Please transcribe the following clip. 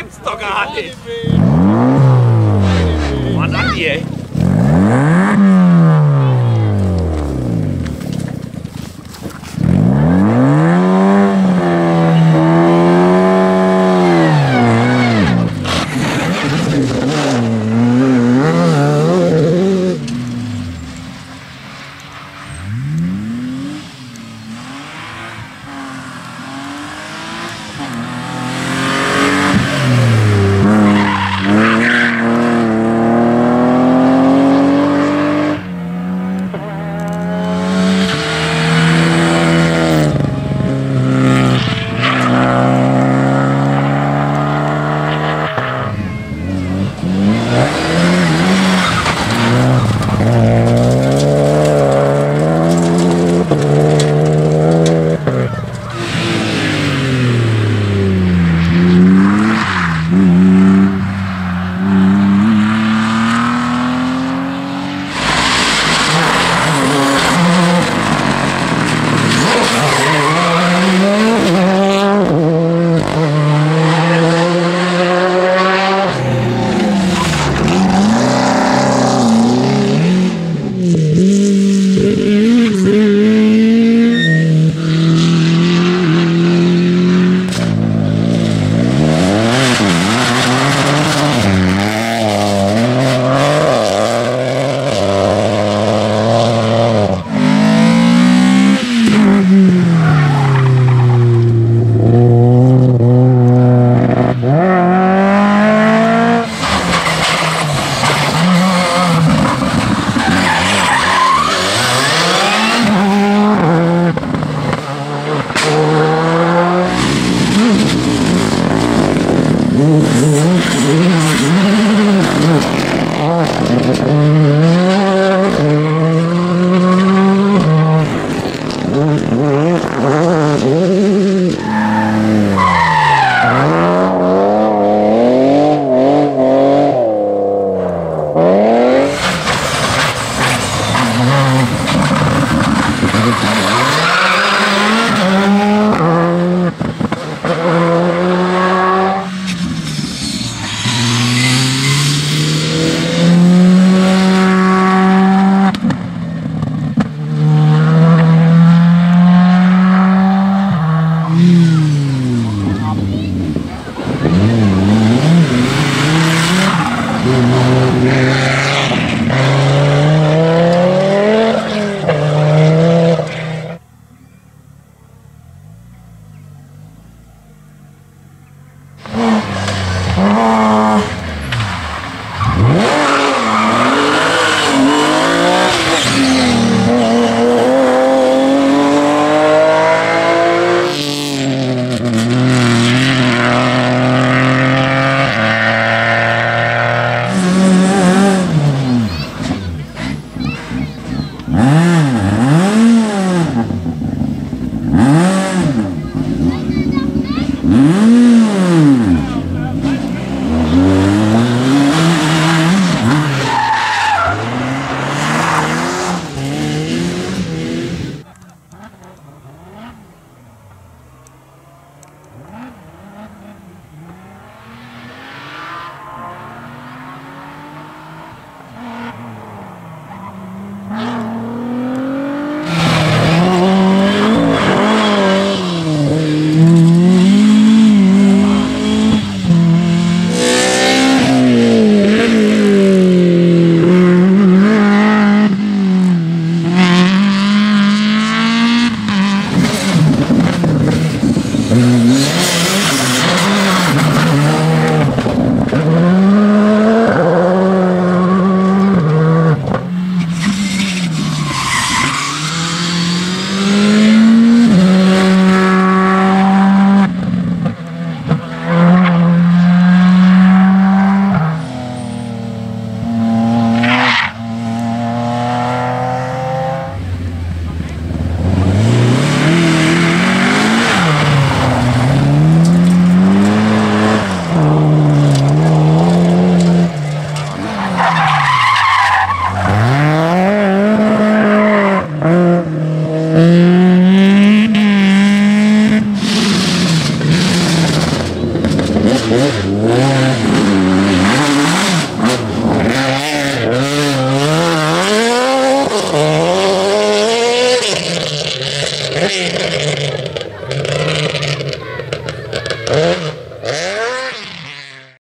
gibt's doch gar nicht. Mann, an ey. Yeah. Mm-hmm.